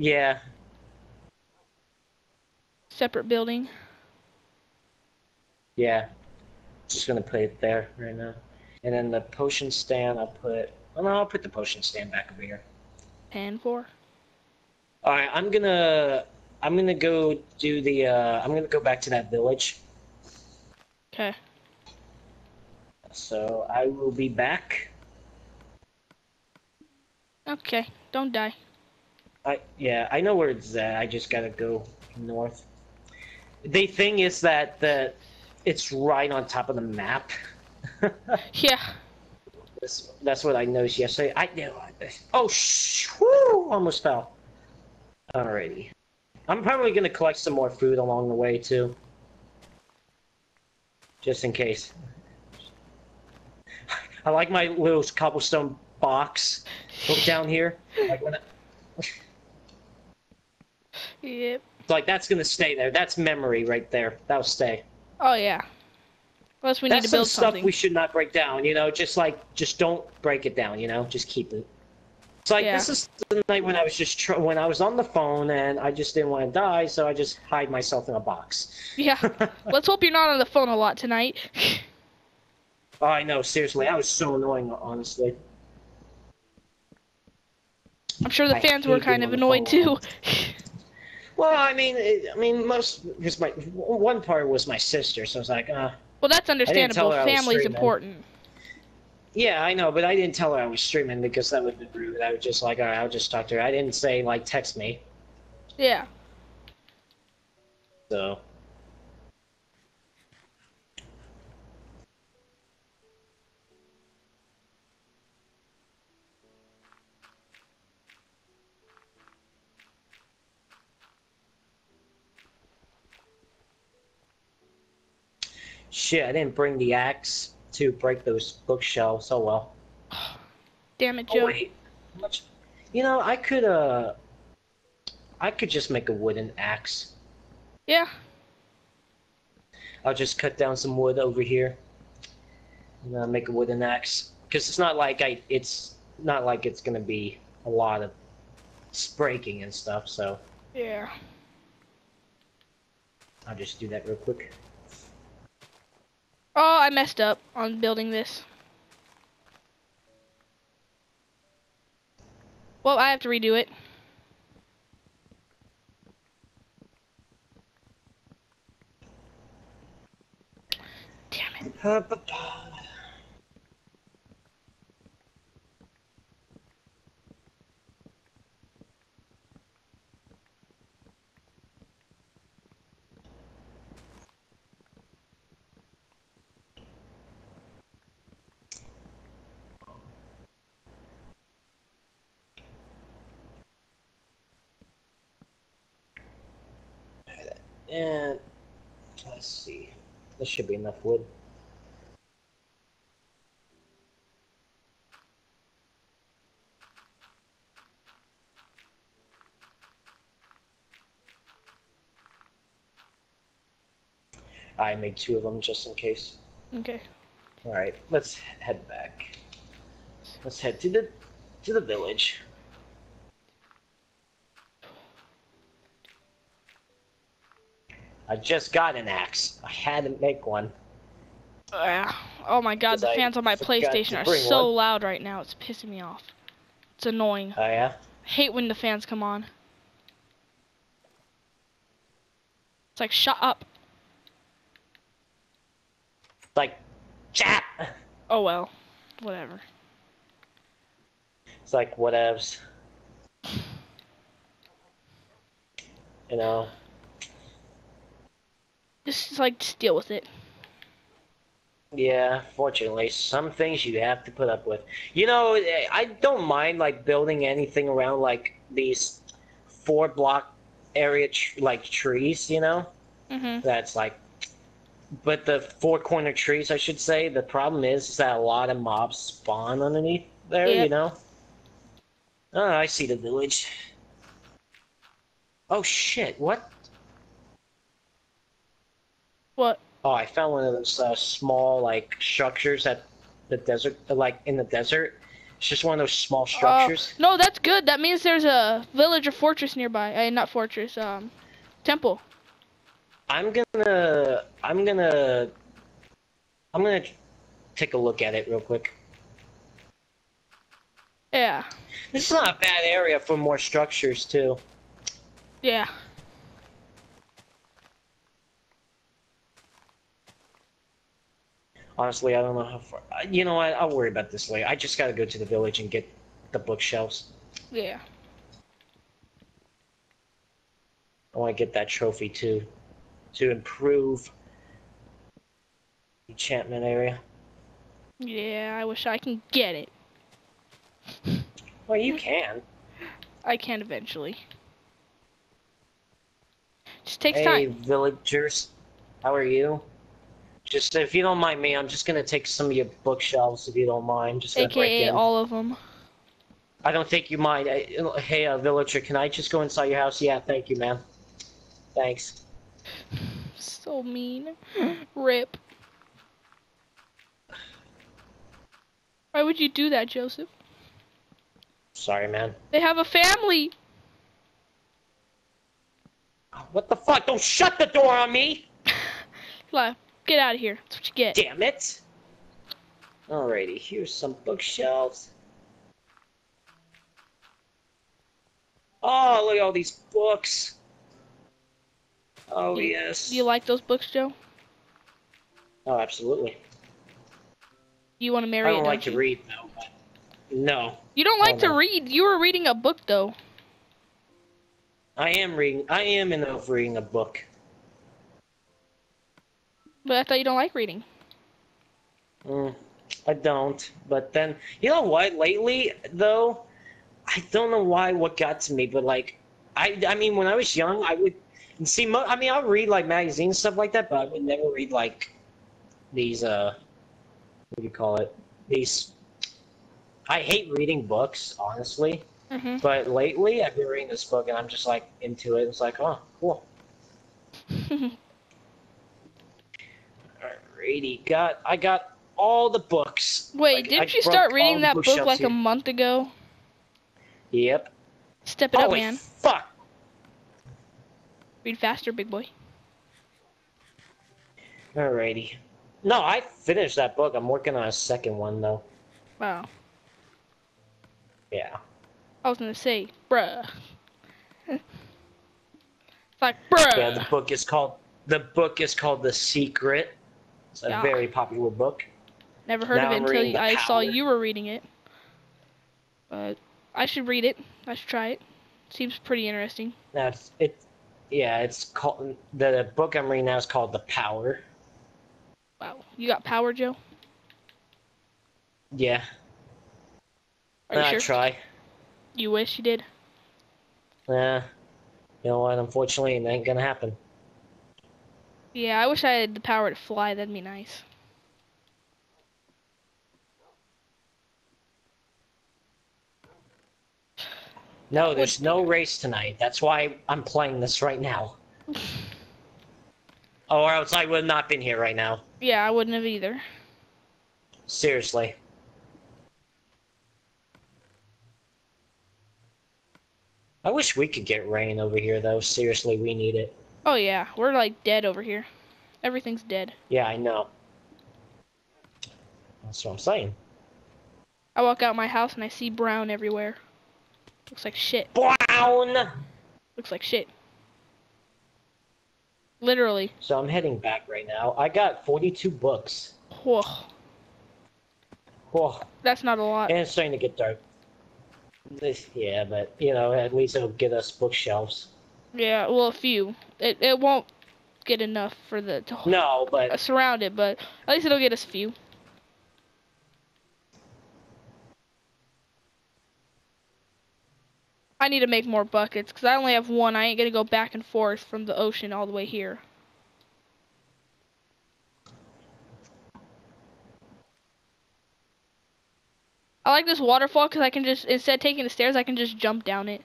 Yeah. Separate building. Yeah. Just gonna put it there right now. And then the potion stand, I'll put. Oh no, I'll put the potion stand back over here. And four. All right, I'm gonna. I'm gonna go do the. Uh, I'm gonna go back to that village. Okay. So I will be back. Okay. Don't die. I yeah, I know where it's at. I just gotta go north. The thing is that the it's right on top of the map. Yeah. that's, that's what I noticed yesterday. I knew. Oh, sh- whoo, almost fell. Alrighty. I'm probably gonna collect some more food along the way too, just in case. I like my little cobblestone box. Down here. Like Yep. like that's gonna stay there. That's memory right there. That'll stay. Oh yeah. Unless we that's need to some build stuff we should not break down. You know, just like just don't break it down. You know, just keep it. It's like Yeah. this is the night when I was just tr- when I was on the phone and I just didn't want to die, so I just hide myself in a box. Yeah. Let's hope you're not on the phone a lot tonight. Oh, I know. Seriously, I was so annoying. Honestly. I'm sure the I fans were kind of annoyed too. Well, I mean, it, I mean, most because my one part was my sister, so I was like, uh, well, that's understandable. her I was Family's important. yeah, I know, but I didn't tell her I was streaming because that would have been rude. I was just like, all right, I'll just talk to her. I didn't say like text me, Yeah. so. Shit, I didn't bring the axe to break those bookshelves. Oh well. Damn it, Joe. Oh wait, much? You know, I could uh, I could just make a wooden axe. Yeah. I'll just cut down some wood over here, and uh, make a wooden axe. Because it's not like I, it's not like it's gonna be a lot of breaking and stuff. So Yeah. I'll just do that real quick. Oh, I messed up on building this. Well, I have to redo it. Damn it. And let's see, this should be enough wood. I made two of them just in case. Okay. All right, let's head back. Let's head to the to the village. I just got an axe. I had to make one. Ah, oh my god, the I fans on my PlayStation are so one. loud right now. It's pissing me off. It's annoying. Oh yeah. I hate when the fans come on. It's like, shut up. Like, chap. Oh well. Whatever. It's like whatevs. You know. Just like just deal with it. Yeah, fortunately, some things you have to put up with. You know, I don't mind like building anything around like these four block area tr- like trees. You know, Mhm. that's like. But the four corner trees, I should say, the problem is, is that a lot of mobs spawn underneath there. Yep. You know. Oh, I see the village. Oh shit! What? What? Oh, I found one of those uh, small like structures at the desert, like in the desert, It's just one of those small structures. No, that's good. That means there's a village or fortress nearby. Uh, not fortress. Um, temple. I'm gonna, I'm gonna, I'm gonna take a look at it real quick. Yeah. This is not a bad area for more structures too. Yeah. Honestly, I don't know how far. You know what? I'll worry about this later. I just gotta go to the village and get the bookshelves. Yeah. I want to get that trophy too, to improve enchantment area. Yeah. I wish I can get it. Well, you can. I can eventually. Just takes hey, time. Hey, villagers, how are you? Just if you don't mind me, I'm just gonna take some of your bookshelves if you don't mind. Just gonna break AKA all of them. I don't think you mind. I, hey, uh, villager, can I just go inside your house? Yeah, thank you, man. Thanks. So mean. Rip. Why would you do that, Joseph? Sorry, man. They have a family. What the fuck? Don't shut the door on me! Lie. Get out of here. That's what you get. Damn it! Alrighty, here's some bookshelves. Oh, look at all these books. Oh, yes. Do you like those books, Joe? Oh, absolutely. You want to marry I don't it, like don't to read, though. No. You don't like Oh, to no. read. You were reading a book, though. I am reading. I am in of reading a book. But I thought you don't like reading. Mm, I don't. But then, you know what? Lately, though, I don't know why what got to me, but like, I I mean, when I was young, I would see. Mo- I mean, I'll read like magazines and stuff like that, but I would never read like these. Uh, what do you call it? These. I hate reading books, honestly. hmm But lately, I've been reading this book, and I'm just like into it. It's like, oh, cool. Alrighty, got I got all the books. Wait, Like, didn't I you start reading that book like here. a month ago? Yep. Step it oh up, man. fuck. Read faster, big boy. Alrighty. No, I finished that book. I'm working on a second one though. Wow. Yeah. I was gonna say, bruh. it's like, bruh. Yeah, the book is called the book is called The Secret. It's a Yeah. very popular book. Never heard Now of it I'm until I saw you were reading it. But I should read it. I should try it. Seems pretty interesting. That's it. Yeah, it's called the book I'm reading now is called The Power. Wow. You got power, Joe? Yeah. Are you I sure? try. You wish you did. Yeah. You know what? Unfortunately, it ain't gonna happen. Yeah, I wish I had the power to fly. That'd be nice. No, there's no race tonight. That's why I'm playing this right now. Oh, or else I would have not been here right now. Yeah, I wouldn't have either. Seriously. I wish we could get rain over here, though. Seriously, we need it. Oh yeah, we're like dead over here. Everything's dead. Yeah, I know. That's what I'm saying. I walk out my house and I see brown everywhere. Looks like shit. Brown! Looks like shit. Literally. So I'm heading back right now. I got 42 books. Whoa. Whoa. That's not a lot. And it's starting to get dark. This, yeah, but, you know, at least it'll get us bookshelves. Yeah, well, a few. It it won't get enough for the to No, but surround it, but at least it'll get us a few. I need to make more buckets because I only have one. I ain't gonna go back and forth from the ocean all the way here. I like this waterfall because I can just instead of taking the stairs, I can just jump down it,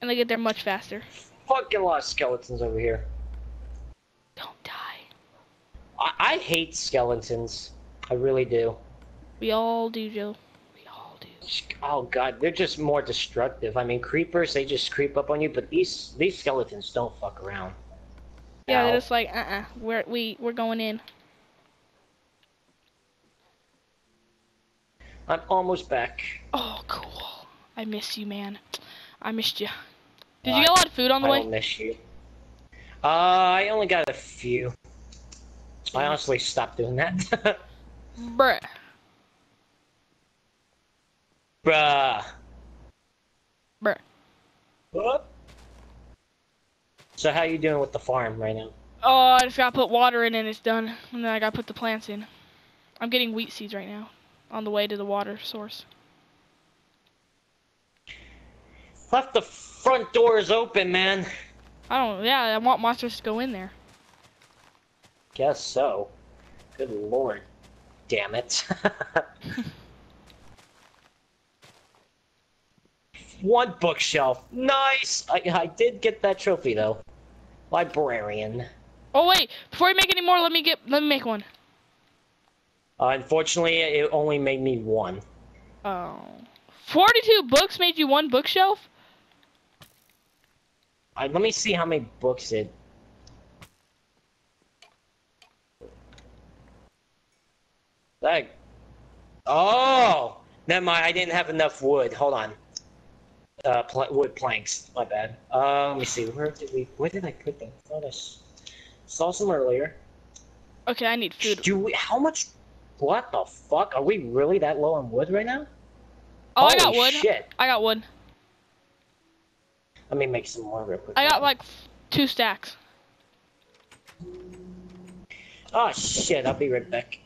and I get there much faster. fucking lot of skeletons over here. Don't die. I, I hate skeletons. I really do. We all do, Joe. We all do. Oh god, they're just more destructive. I mean, creepers they just creep up on you, but these these skeletons don't fuck around. Yeah, Ow. they're just like, uh-uh, we're we we're going in. I'm almost back. Oh, cool. I miss you, man. I missed you. Did you get a lot of food on the I way? don't miss you. Uh, I only got a few. I honestly stopped doing that. Bruh. Bruh. Bruh. What? So how you doing with the farm right now? Oh, I just gotta put water in and it's done. And then I gotta put the plants in. I'm getting wheat seeds right now. On the way to the water source. Left the front doors open, man. I don't yeah, I want monsters to go in there. Guess so. Good lord. Damn it. One bookshelf. Nice! I, I did get that trophy, though. Librarian. Oh wait, before you make any more, let me get let me make one. Uh, unfortunately, it only made me one. Oh. 42 books made you one bookshelf? I, let me see how many books it... That... Oh! Never mind, I didn't have enough wood. Hold on. Uh, pl wood planks. My bad. Uh, let me see. Where did we... Where did I put them? I thought saw some earlier. Okay, I need food. Do we... How much... What the fuck? Are we really that low on wood right now? Oh, I got wood. shit. I got wood. Let me make some more real quick. I got like two stacks. Oh shit, I'll be right back.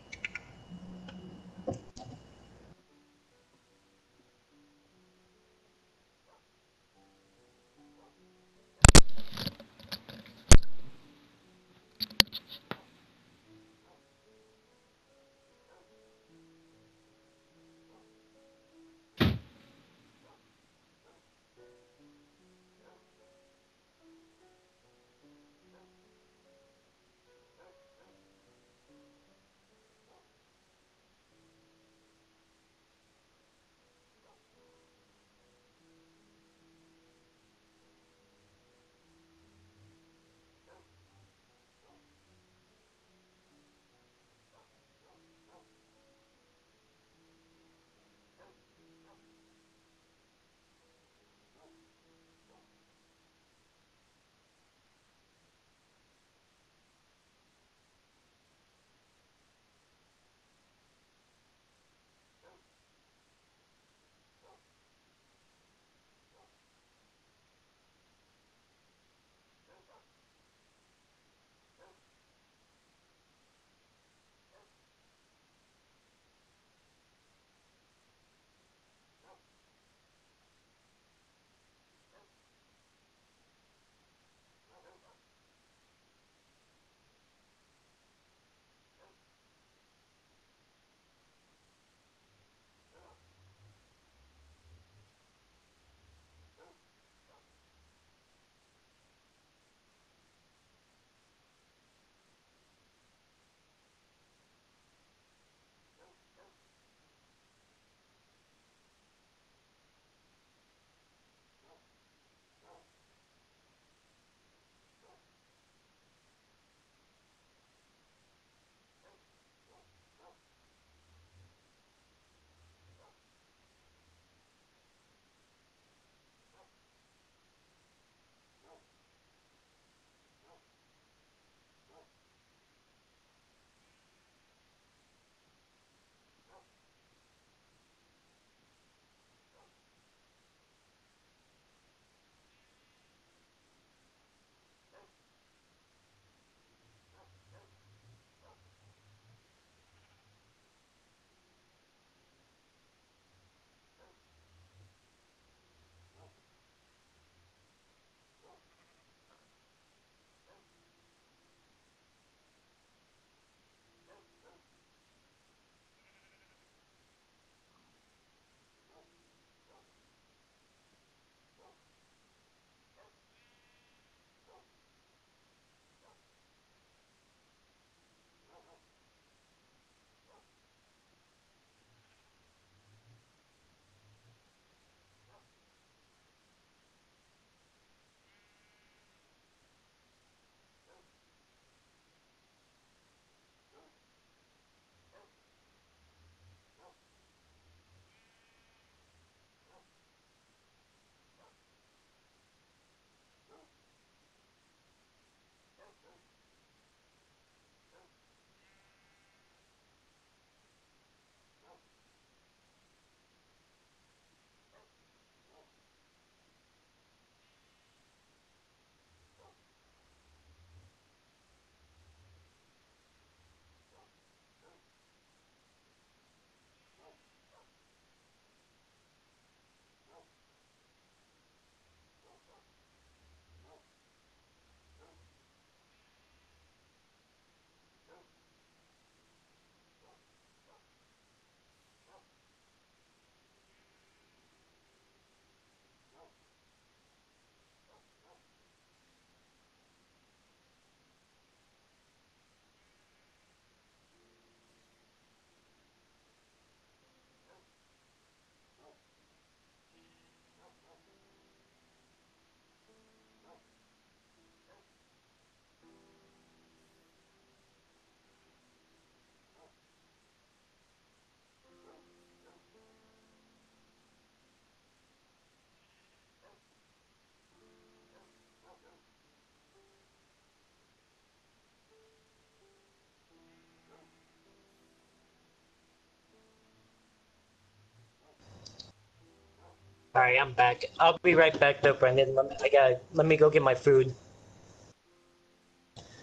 Right, I'm back. I'll be right back though, Brendan. Let me, I got. Let me go get my food.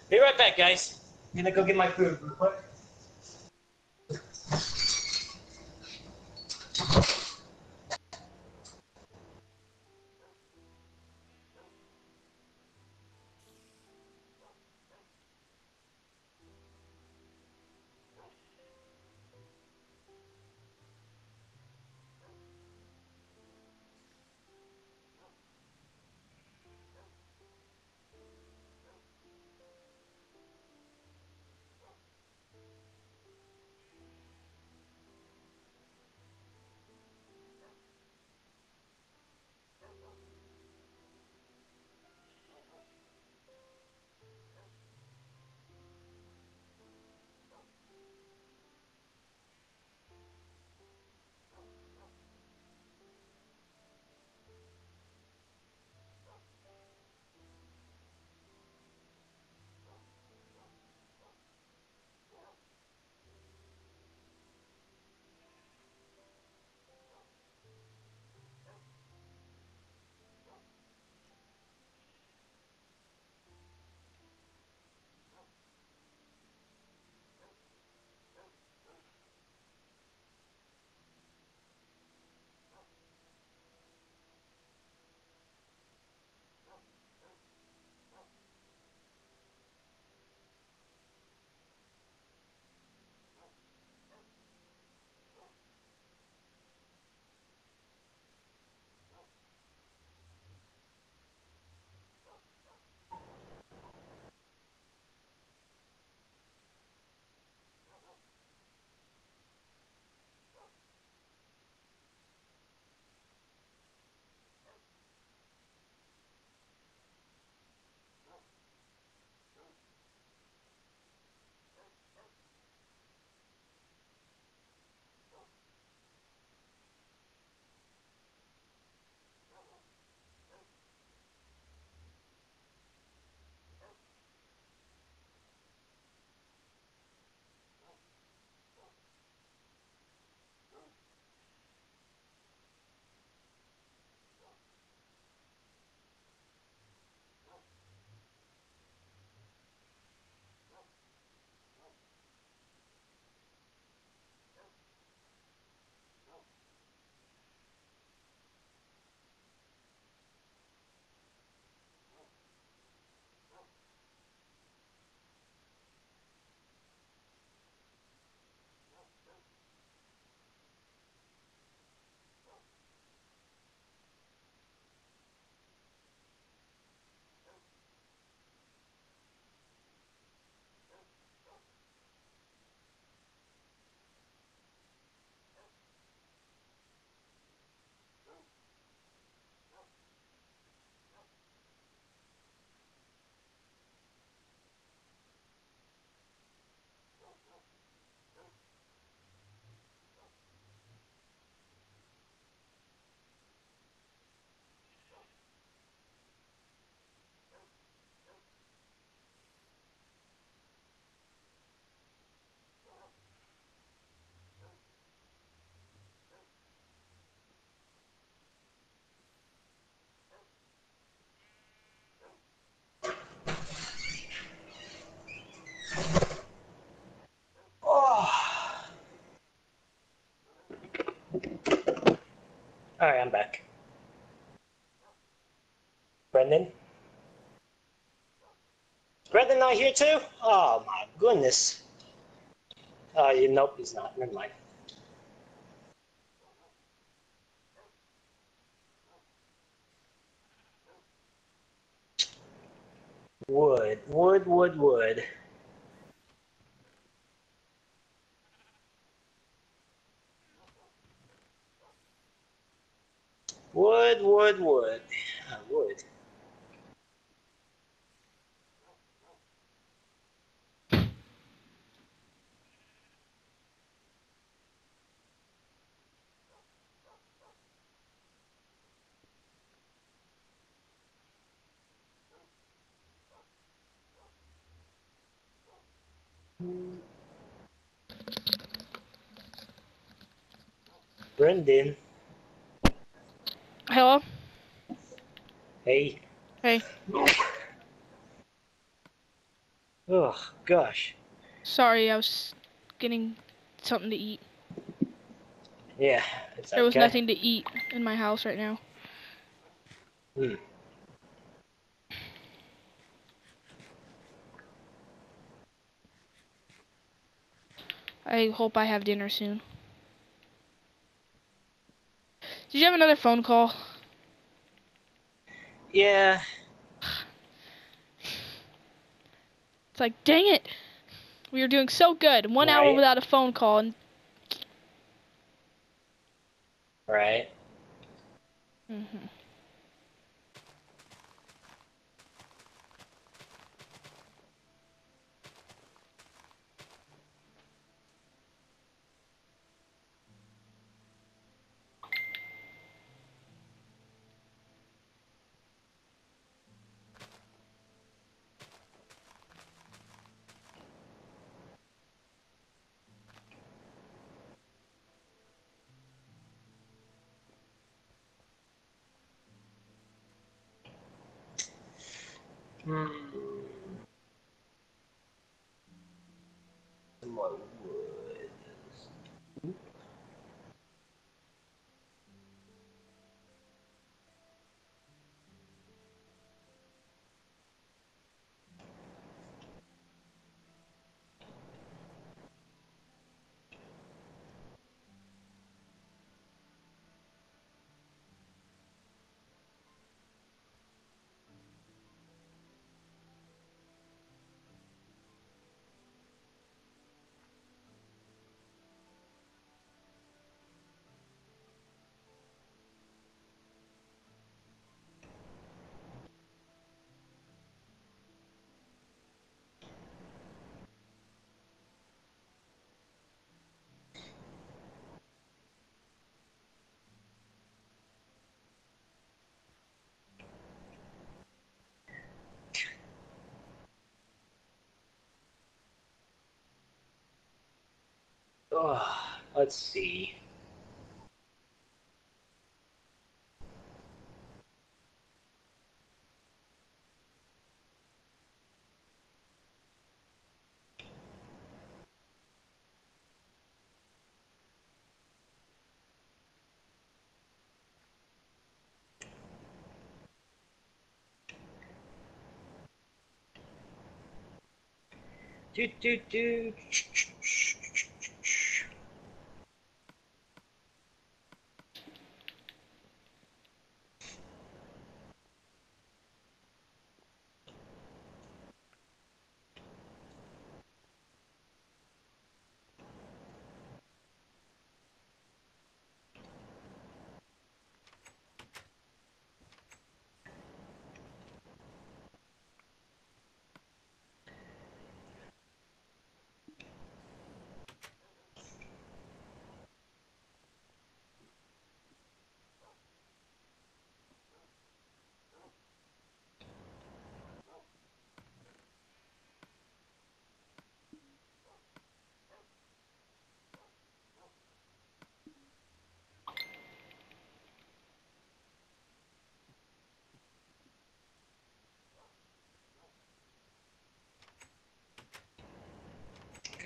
Be right back, guys. I'm gonna go get my food real quick. Alright, I'm back. Brendan? Is Brendan not here too? Oh my goodness. Uh, you, nope, he's not. Never mind. Wood, wood, wood, wood. Wood, would, wood, Ah, wood. Brendan. Hello. Hey. Hey. Oh gosh. Sorry, I was getting something to eat. Yeah. It's There was okay. nothing to eat in my house right now. Hmm. I hope I have dinner soon. Did you have another phone call? Yeah. It's like, dang it. We were doing so good. One hour without a phone call and Right. hmm Ugh, let's see. Do do do.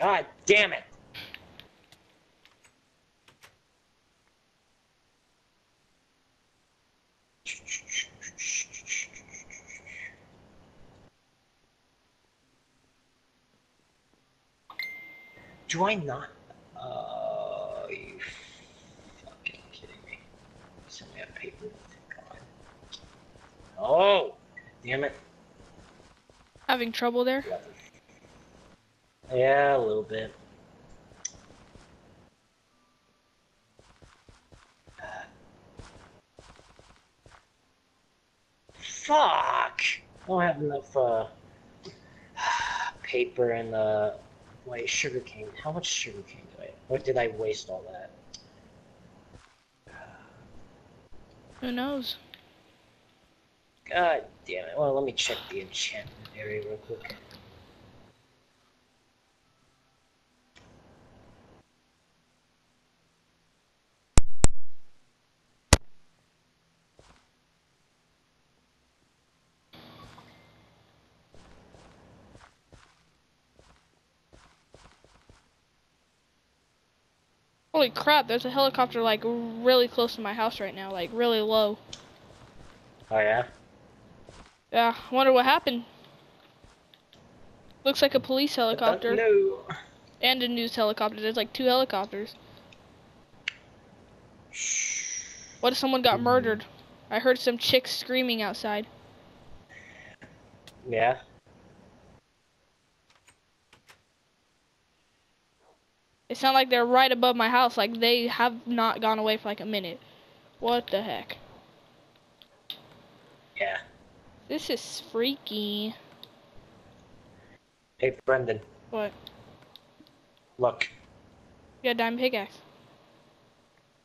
God damn it! Do I not? Uh, you fucking kidding me? Send me a paper. God. Oh, damn it! Having trouble there? Yeah, a little bit. Fuck! I don't have enough uh, paper and uh, wait, sugar cane. How much sugar cane do I? Or did I waste all that? Who knows? God damn it. Well, let me check the enchantment area real quick. Holy crap, there's a helicopter like really close to my house right now, like really low. Oh yeah. Yeah, I wonder what happened. Looks like a police helicopter no. and a news helicopter. There's like two helicopters. Shh. What if someone got murdered? I heard some chicks screaming outside. Yeah. It sounded like they're right above my house, like they have not gone away for like a minute. What the heck? Yeah. This is freaky. Hey, Brendan. What? Look. You got a diamond pickaxe.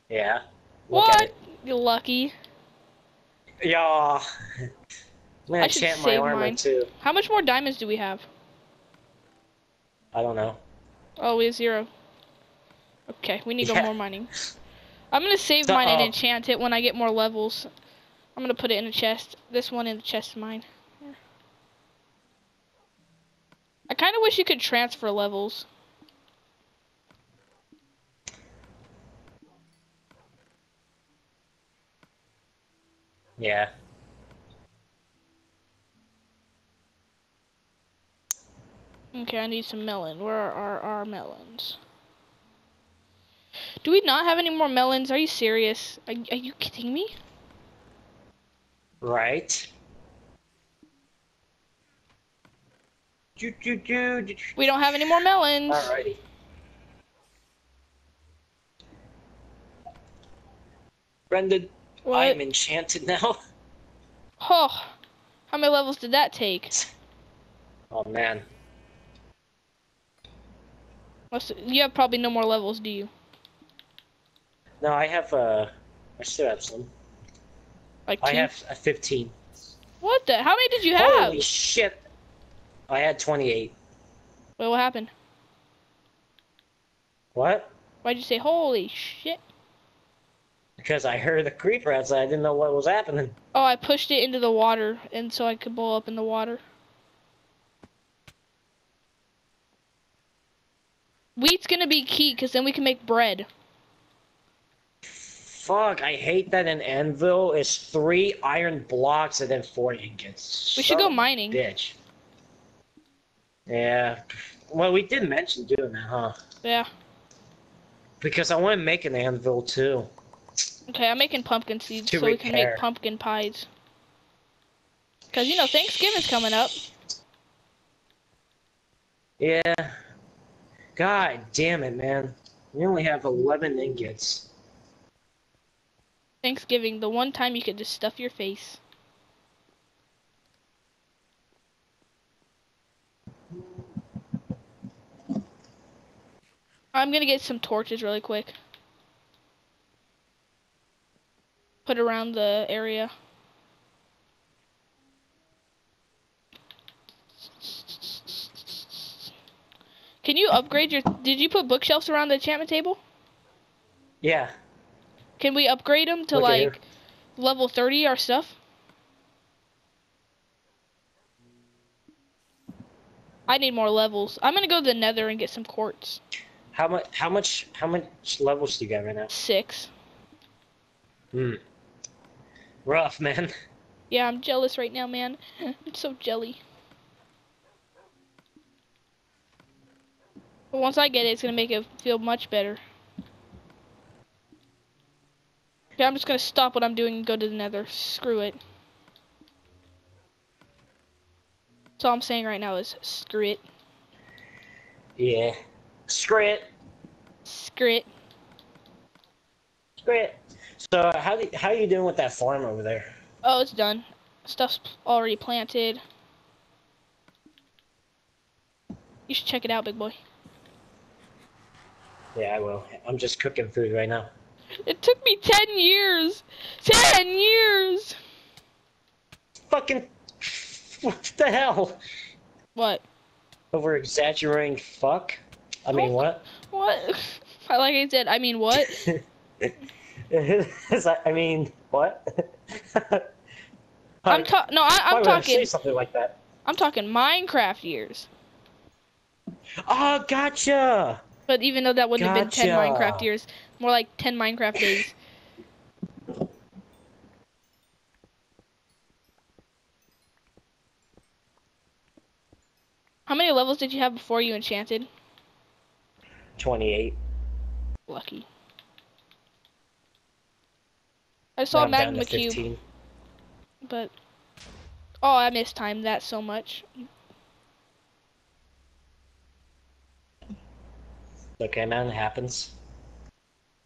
Yeah. Look what? At it. You lucky. Yeah. Gonna I should enchant my save armor mine. too. How much more diamonds do we have? I don't know. Oh, we have zero. Okay, we need to Yeah. go more mining. I'm gonna save mine and enchant it when I get more levels. I'm gonna put it in a chest. This one in the chest of mine. Here. I kind of wish you could transfer levels. Yeah. Okay, I need some melon. Where are our melons? Do we not have any more melons? Are you serious? Are, are you kidding me? Right. Do, do, do. We don't have any more melons. Alrighty. Brendan, What? I'm enchanted now. Oh, how many levels did that take? Oh man. You have probably no more levels, do you? No, I have uh I still have some. Like I two? have a 15. What the? How many did you have? Holy shit. I had 28. Wait, what happened? What? Why'd you say holy shit? Because I heard the creeper outside. I didn't know what was happening. Oh, I pushed it into the water, and so I could blow up in the water. Wheat's gonna be key, cause then we can make bread. Fuck, I hate that an anvil is three iron blocks and then four ingots. We should go mining. Bitch. Yeah. Well, we did mention doing that, huh? Yeah. Because I want to make an anvil too. Okay, I'm making pumpkin seeds To so we can make pumpkin pies. Cause you know Thanksgiving's coming up. Yeah. God damn it, man. We only have 11 ingots. Thanksgiving, the one time you could just stuff your face. I'm gonna get some torches really quick. Put around the area. Can you upgrade your? Did you put bookshelves around the enchantment table? Yeah. Can we upgrade them to Look like level 30 our stuff? I need more levels. I'm gonna go to the nether and get some quartz. How much? How much? How much levels do you got right now? Six. Hmm. Rough, man. Yeah, I'm jealous right now, man. I'm so jelly. But once I get it, it's gonna make it feel much better. Okay, I'm just gonna stop what I'm doing and go to the nether. Screw it. That's all I'm saying right now is screw it. Yeah. Screw it. Screw it. Screw it. So how do, how are you doing with that farm over there? Oh, it's done. Stuff's already planted. You should check it out, big boy. Yeah, I will. I'm just cooking food right now. It took me 10 years! 10 years! Fucking. What the hell? What? Over exaggerating fuck? I mean, what? What? Like I said, I mean, what? I mean, what? I'm talking. no, I, Why I'm would I say talking. something like that? I'm talking Minecraft years. Oh, gotcha. But even though that wouldn't have been 10 Minecraft years, more like 10 Minecraft days. How many levels did you have before you enchanted? 28. Lucky. I saw I'm Magma Cube, but oh, I missed time that so much. Okay, man, it happens.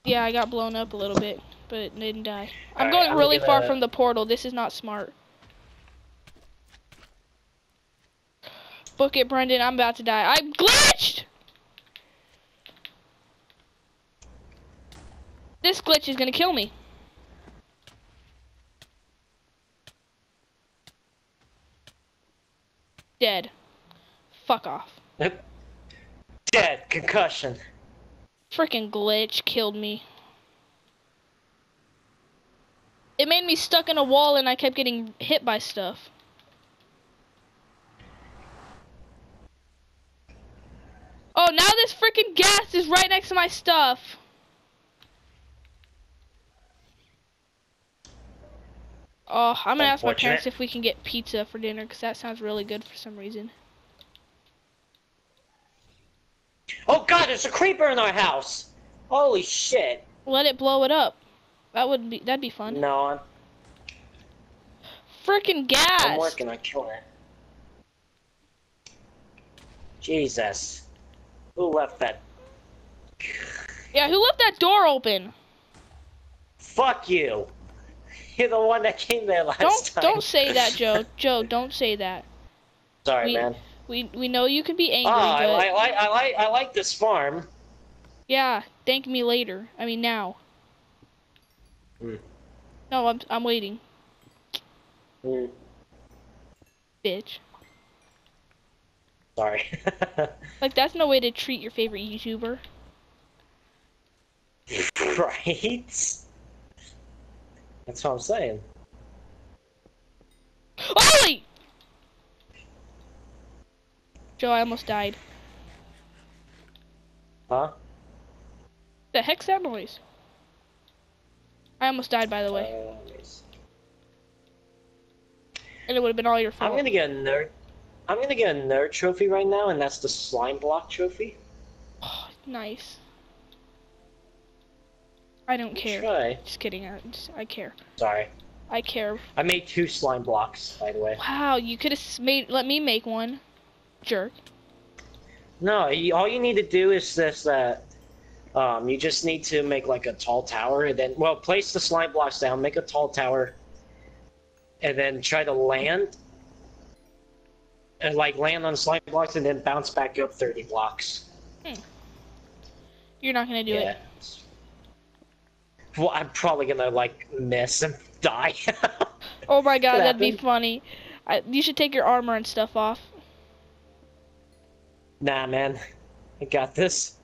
Yeah, I got blown up a little bit, but didn't die. I'm Alright, going I'm really far gonna- from the portal. This is not smart. Book it, Brendan. I'm about to die. I'm glitched! This glitch is gonna kill me. Dead. Fuck off. Dead. Concussion. Freaking glitch killed me. It made me stuck in a wall and I kept getting hit by stuff. Oh, now this freaking ghast is right next to my stuff. Oh, I'm gonna ask my parents if we can get pizza for dinner because that sounds really good for some reason. Oh god, there's a creeper in our house! Holy shit. Let it blow it up. That would be that'd be fun. No, I'm, Freaking ghast. I'm working on killing it. Jesus. Who left that? Yeah, who left that door open? Fuck you. You're the one that came there last Don't time. don't say that, Joe. Joe, don't say that. Sorry, we- man. We we know you can be Oh, angry, I, but I, like I like I like this farm. yeah, thank me later. I mean now. Hmm. No, I'm I'm waiting, Hmm, bitch. sorry. Like that's no way to treat your favorite YouTuber. right? That's what I'm saying. Ollie! Joe, I almost died. Huh? The heck's that noise? I almost died, by the way, Uh, let me see. and it would have been all your fault. I'm gonna get a nerd. I'm gonna get a nerd trophy right now, and that's the slime block trophy. nice. I don't care. Try. Just kidding. I, just, I care. Sorry. I care. I made two slime blocks, by the way. Wow, you could have made let me make one, jerk. No, you, all you need to do is this. Uh, um, you just need to make like a tall tower, and then well, place the slime blocks down, make a tall tower, and then try to land, and like land on slime blocks, and then bounce back up thirty blocks. You're not gonna do yeah. it. Well, I'm probably gonna like miss and die. Oh my god, that'd be funny. I, you should take your armor and stuff off. Nah, man, I got this.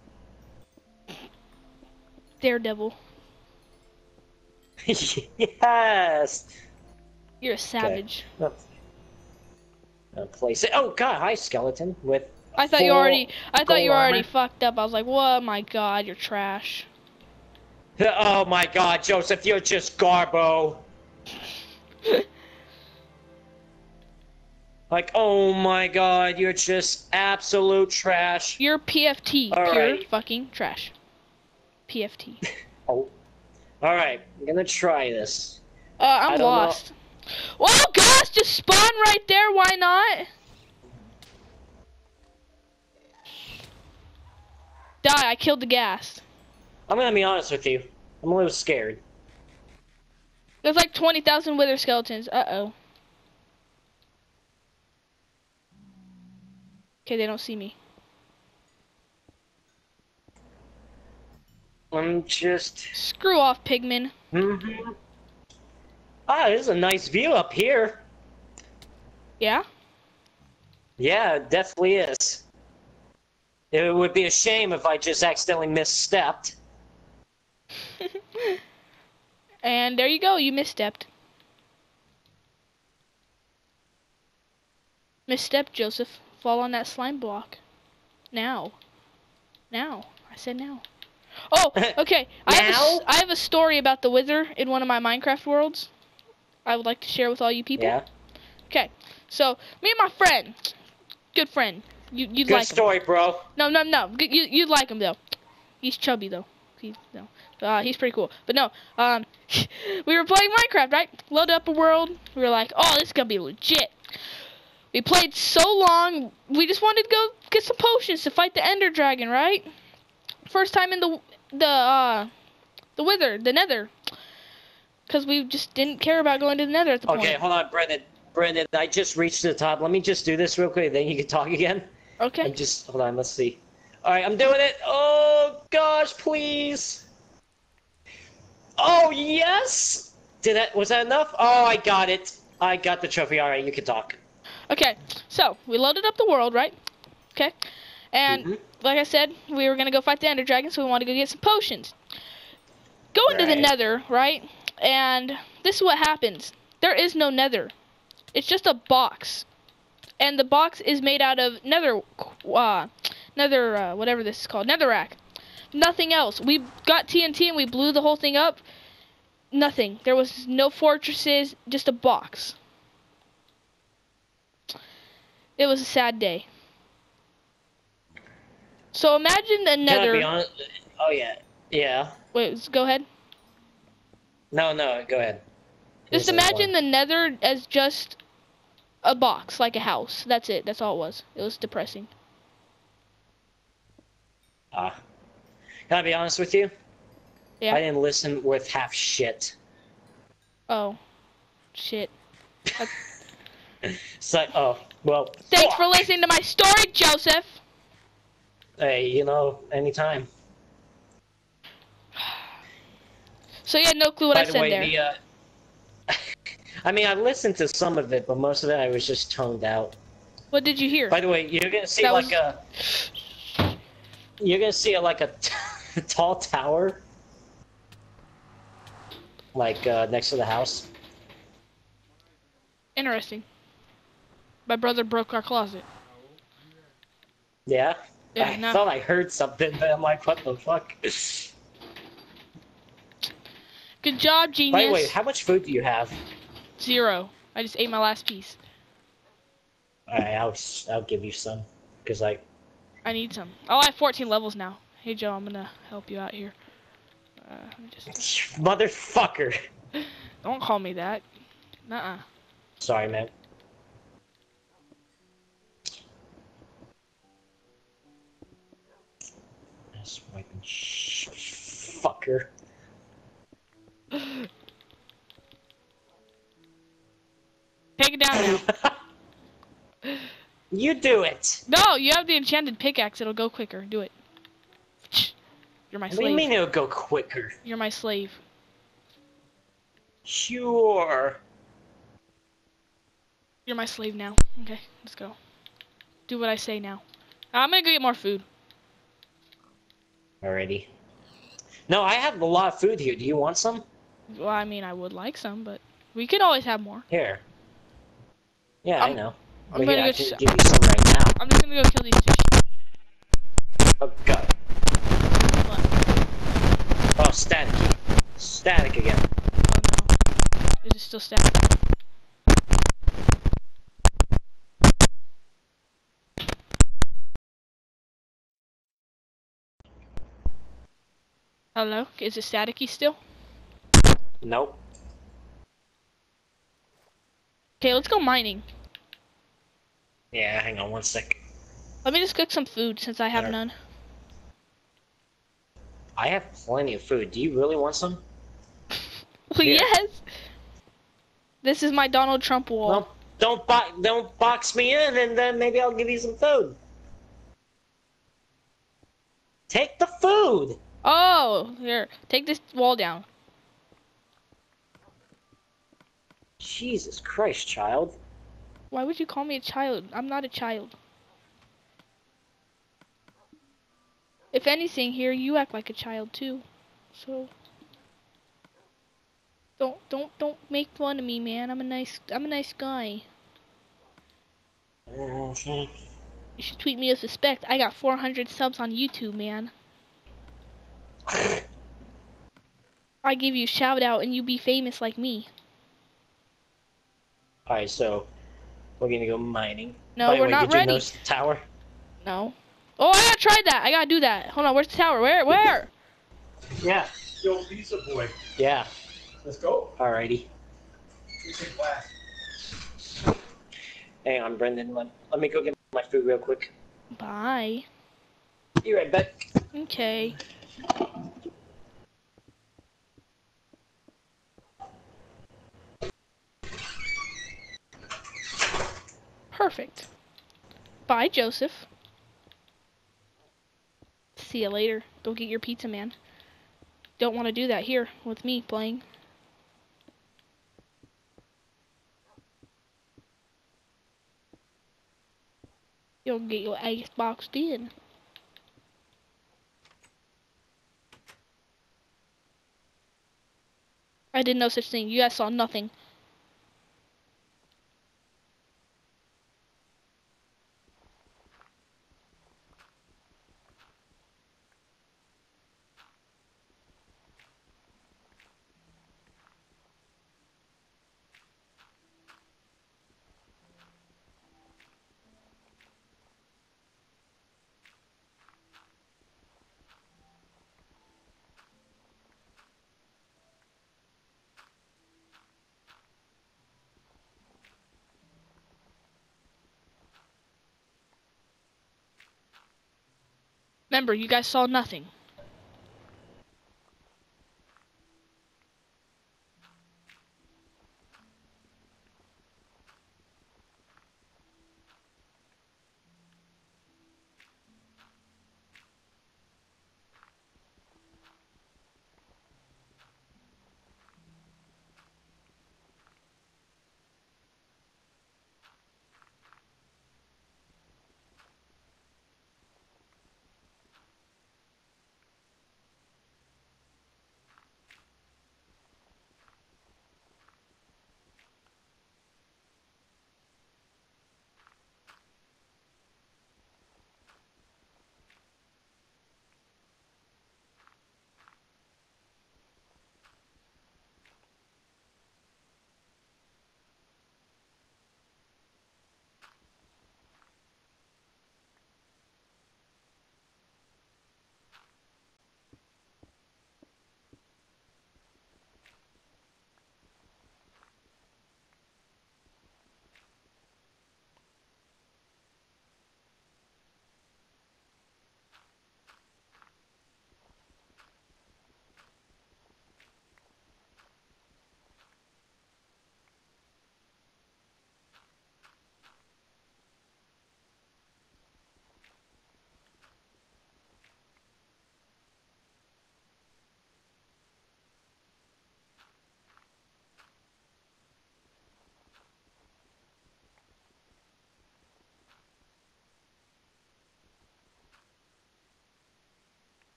Daredevil. yes. You're a savage. Uh, place it. Oh god, hi skeleton with. I thought you already I thought you already armor. fucked up. I was like, "Whoa, my god, you're trash." Oh my god, Joseph, you're just Garbo. Like, oh my god, you're just absolute trash. You're PFT, All pure right. fucking trash. PFT. Oh. Alright, I'm gonna try this. Uh, I'm don't know. lost. Oh gosh, just spawn right there. Why not? Die! I killed the ghast. I'm gonna be honest with you. I'm a little scared. There's like 20,000 wither skeletons. Uh Okay, they don't see me. I'm just. Screw off, pigmen. hmm Ah, this is a nice view up here. Yeah? Yeah, it definitely is. It would be a shame if I just accidentally misstepped. and there you go, you misstepped. Misstep, Joseph. Fall on that slime block. Now. Now. I said now. Oh, okay. I have, a? I have a story about the Wither in one of my Minecraft worlds. I would like to share with all you people. Yeah. Okay. So me and my friend, good friend. You you'd Good like him. story, bro. No, no, no. You you'd like him though. He's chubby though. He's no. Uh, he's pretty cool. But no. Um, we were playing Minecraft, right? Loaded up a world. We were like, oh, this is gonna be legit. We played so long. We just wanted to go get some potions to fight the Ender Dragon, right? First time in the the uh the Wither, the Nether. Cause we just didn't care about going to the Nether at the Okay, point. hold on, Brendan. Brendan, I just reached the top. Let me just do this real quick, then you can talk again. Okay. I'm just hold on. Let's see. All right, I'm doing it. Oh gosh, please. Oh yes. Did that? Was that enough? Oh, I got it. I got the trophy. All right, you can talk. Okay, so we loaded up the world, right? Okay, and Mhm. like I said, we were gonna go fight the Ender Dragon, so we wanted to go get some potions. Go into the Nether, right? And this is what happens. There is no Nether. It's just a box, and the box is made out of Nether, uh, Nether, uh, whatever this is called, Netherrack. Nothing else. We got TNT and we blew the whole thing up. Nothing. There was no fortresses, just a box. It was a sad day. So imagine the Can I be Nether. honest? Oh yeah, yeah. Wait, go ahead. No, no, go ahead. Just imagine the Nether as just a box, like a house. That's it. That's all it was. It was depressing. Ah. Can I be honest with you? Yeah. I didn't listen with half shit. Oh, shit. So, oh, well. Thanks for listening to my story, Joseph. Hey, you know, anytime. So you had no clue what By I the said way, there. the uh, I mean, I listened to some of it, but most of it I was just toned out. What did you hear? By the way, you're gonna see That like was- a you're gonna see a, like a tall tower, like uh, next to the house. Interesting. My brother broke our closet. Yeah. Yeah, I no. thought I heard something, but I'm like, what the fuck? Good job, genius. By the way, how much food do you have? Zero. I just ate my last piece. Alright, I'll I'll give you some, cause like I need some. Oh, I have 14 levels now. Hey, Joe, I'm gonna help you out here. Uh, just... motherfucker. Don't call me that. Nuh-uh. Sorry, man. That's wiping sh- fucker. Take it down now. you do it. No, you have the enchanted pickaxe. It'll go quicker. Do it. You're my What do you slave. mean it'll go quicker? You're my slave. Sure. You're my slave now. Okay, let's go. Do what I say now. I'm gonna go get more food. Alrighty. No, I have a lot of food here. Do you want some? Well, I mean, I would like some, but we could always have more. Here. Yeah, i I'm- know. I'm But gonna here, go give you some right now. I'm just gonna go kill these fish. Oh god. What? Oh, static. Static again. Oh no. Is it still static? Hello? Is it staticky still? Nope. Okay, let's go mining. Yeah, hang on one sec. Let me just cook some food since I have Sure. none. I have plenty of food. Do you really want some? Well, Yeah. yes. This is my Donald Trump wall. Well, don't bo- don't box me in, and then maybe I'll give you some food. Take the food. Oh, here. Take this wall down. Jesus Christ, child. Why would you call me a child? I'm not a child. If anything, here you act like a child too. So don't don't don't make fun of me, man. I'm a nice I'm a nice guy. Uh, you should tweet me with respect. I got 400 subs on YouTube, man. I give you shout out and you be famous like me. Alright, so we're gonna go mining. No, By the we're way, not did you ready. notice the tower? No. Oh, I gotta try that. I gotta do that. Hold on, where's the tower? Where? Where? Yeah. Yo, Lisa boy. Yeah. Let's go. Alrighty. We take class. Hang on, Brendan. Let, let me go get my food real quick. Bye. Be right back. Okay. Perfect. Bye, Joseph. See you later. Go get your pizza, man. Don't want to do that here with me playing. You'll get your ass boxed in. I did no such thing. You guys saw nothing. Remember, you guys saw nothing.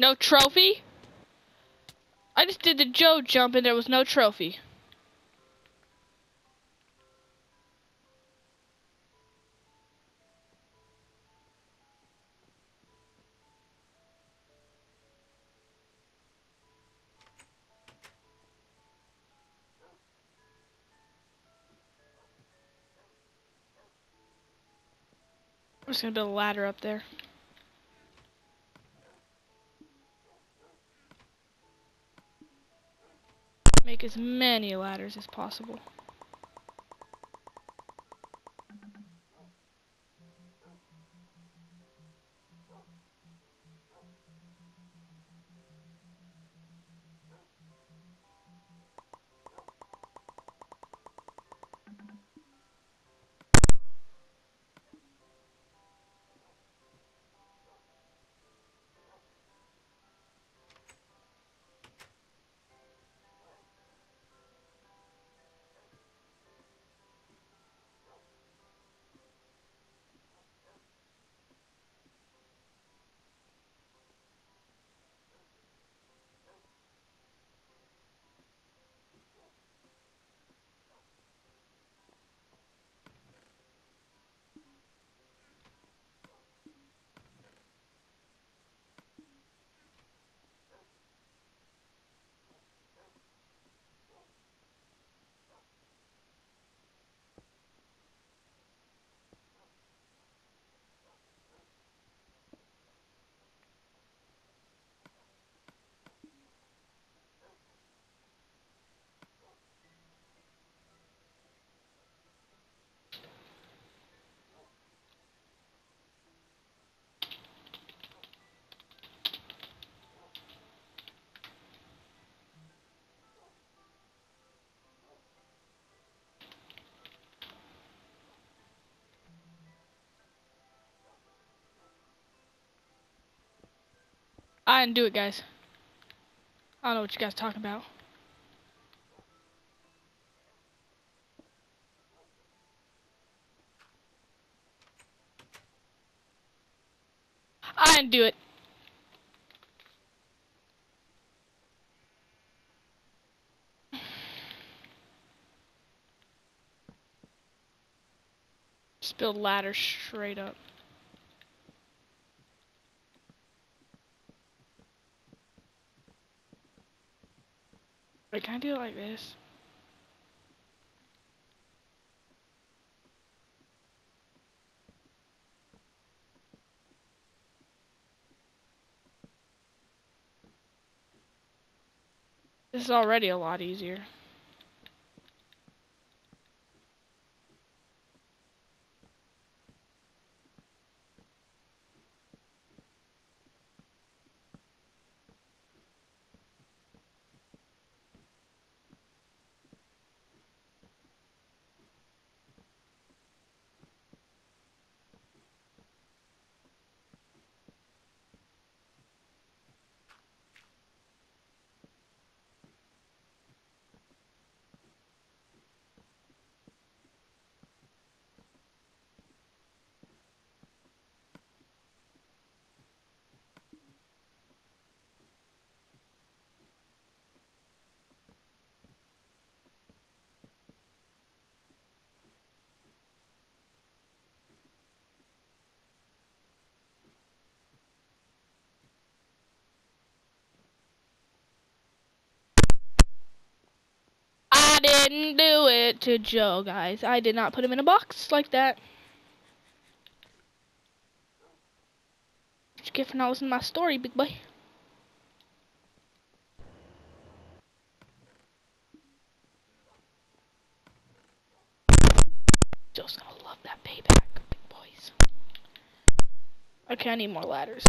No trophy? I just did the Joe jump and there was no trophy. I'm just gonna build a ladder up there. Make as many ladders as possible. I didn't do it, guys. I don't know what you guys talking about. I didn't do it. Just build ladder straight up. Wait, can I do it like this? This is already a lot easier. I didn't do it to Joe, guys. I did not put him in a box like that. What you get for not listening to my story, big boy? Joe's gonna love that payback, big boys. Okay, I need more ladders.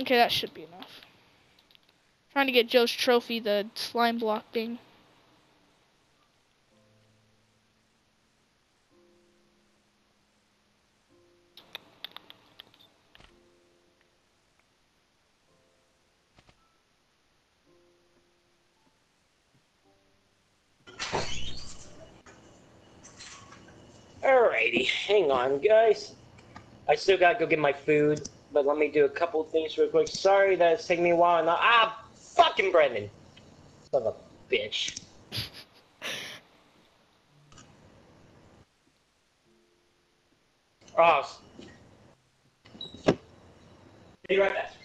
Okay, that should be enough. Trying to get Joe's trophy, the slime block thing. Alrighty, hang on, guys. I still gotta go get my food, but let me do a couple things real quick. Sorry that it's taking me a while. Now, ah, fucking Brendan, son of a bitch. Oh, be right back.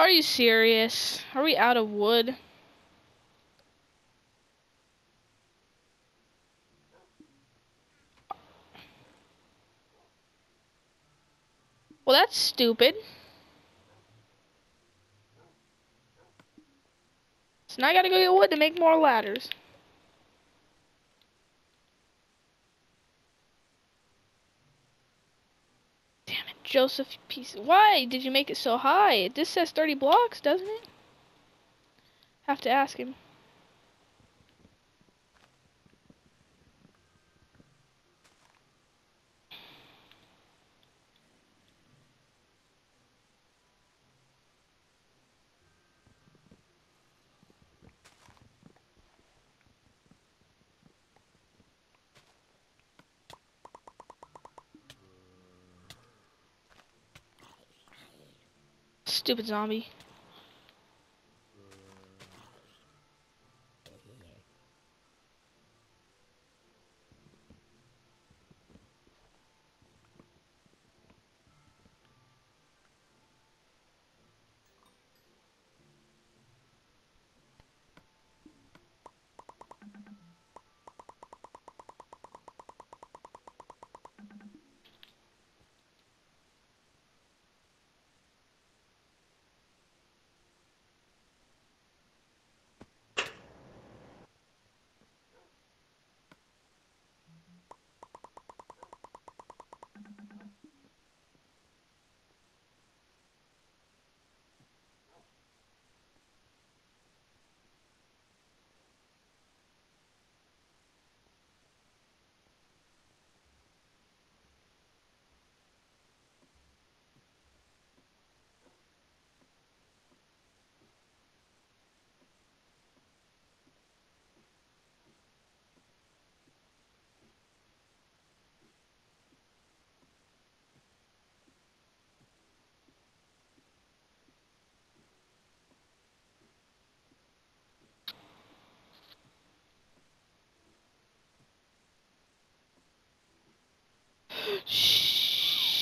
Are you serious? Are we out of wood? Well, that's stupid. So now I gotta go get wood to make more ladders. Joseph piece. Why did you make it so high? This says 30 blocks, doesn't it? Have to ask him. Stupid zombie.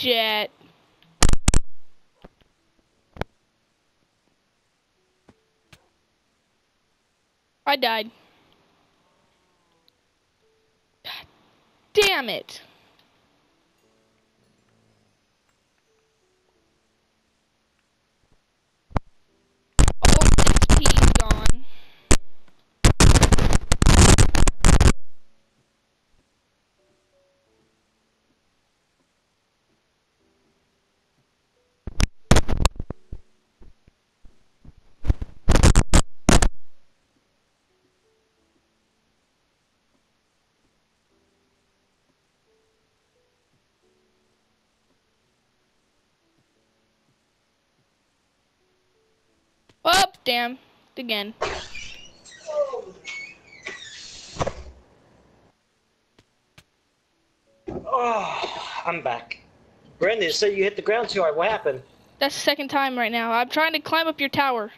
Shit. I died. Damn it. Damn. Again. Oh, I'm back. Brendan, so you hit the ground too hard. What happened? That's the second time right now. I'm trying to climb up your tower.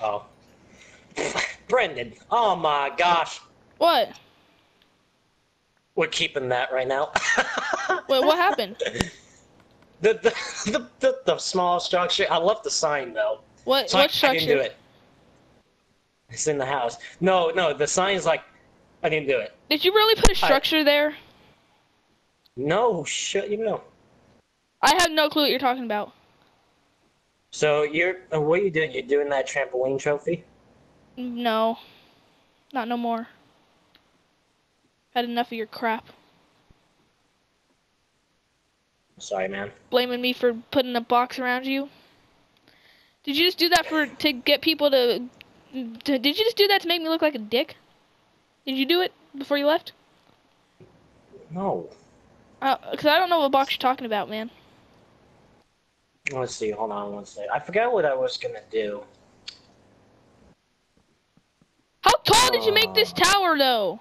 Oh. Brendan, oh my gosh. What? We're keeping that right now. Wait, what happened? The, the, the, the, the small structure. I love the sign though. What So I, what structure? I didn't do it. It's in the house. No, no, the sign's like, I didn't do it. Did you really put a structure there? No, shut you know. I have no clue what you're talking about. So you're, uh, what are you doing? You're doing that trampoline trophy? No. Not no more. Had enough of your crap. Sorry, man. Blaming me for putting a box around you. Did you just do that for to get people to, to Did you just do that to make me look like a dick? Did you do it before you left? No. Uh, Cause I don't know what box you're talking about, man. Let's see. Hold on one second. I forgot what I was gonna do. How tall did you make this tower, though?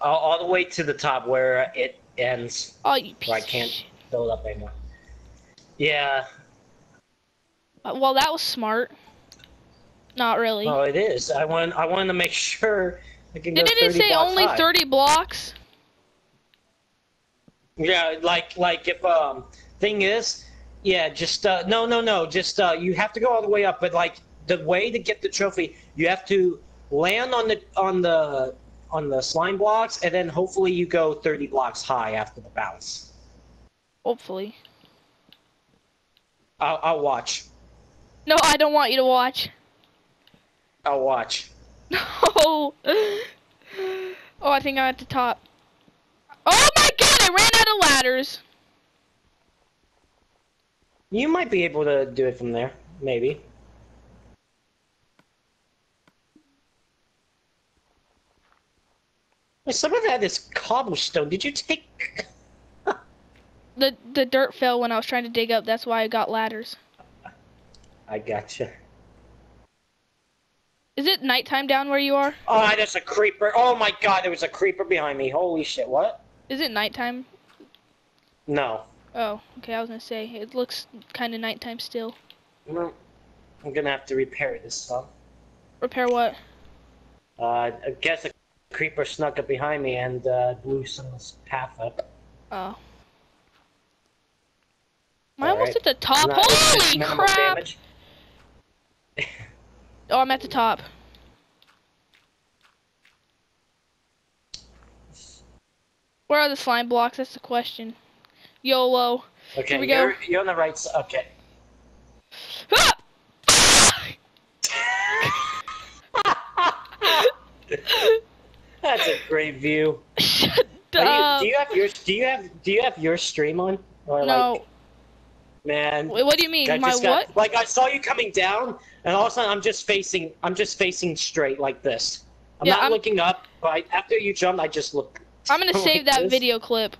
All, all the way to the top where it ends. Oh, you piece I can't build up anymore. Yeah. Well, that was smart. Not really. Oh, it is. I want. I wanted to make sure I can Didn't it say only high. 30 blocks? Yeah, like like if um thing is, yeah, just uh no no no, just uh you have to go all the way up, but like the way to get the trophy, you have to land on the on the on the slime blocks and then hopefully you go 30 blocks high after the bounce. Hopefully. I'll I'll watch. No, I don't want you to watch. I'll watch. No. Oh, I think I'm at the top. Oh my god, I ran out of ladders. You might be able to do it from there, maybe. Some of that is cobblestone. Did you take? The the dirt fell when I was trying to dig up. That's why I got ladders. I gotcha. Is it nighttime down where you are? Oh, there's a creeper. Oh my god, there was a creeper behind me. Holy shit, what? Is it nighttime? No. Oh, okay. I was gonna say it looks kind of nighttime still. I'm gonna have to repair this stuff. Repair what? Uh, I guess a creeper snuck up behind me and uh, blew some path up. Oh. Am I almost Alright. at the top? Not- Holy crap! damage. Oh, I'm at the top. Where are the slime blocks? That's the question. YOLO. Okay, Here we go. you're, you're on the right side. Okay. Ah! That's a great view. Shut you- up. do you have your do you have do you have your stream on? Or no. like man. Wait, what do you mean? I My just what? like I saw you coming down and all of a sudden I'm just facing I'm just facing straight like this. I'm Yeah, not I'm- looking up, but I, after you jumped I just looked I'm gonna like save that this. video clip.